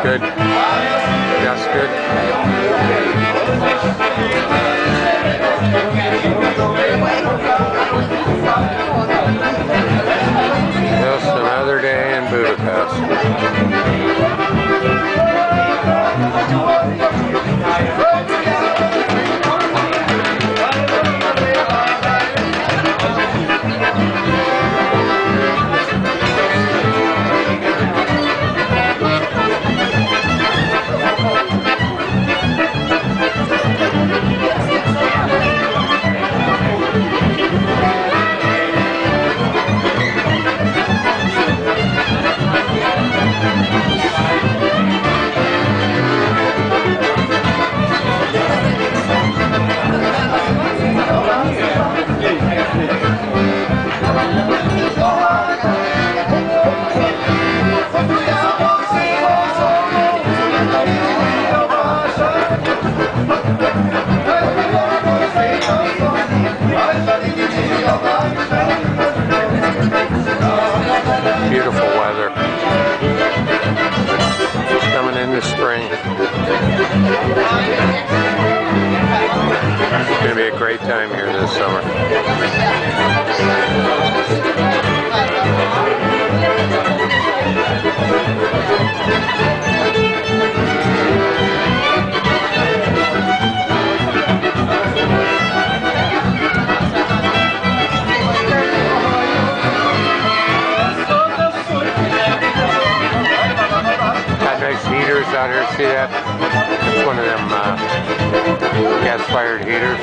Good. That's good. Just another day in Budapest. Coming into spring. It's going to be a great time here this summer. Heaters out here. See that? It's one of them uh, gas-fired heaters.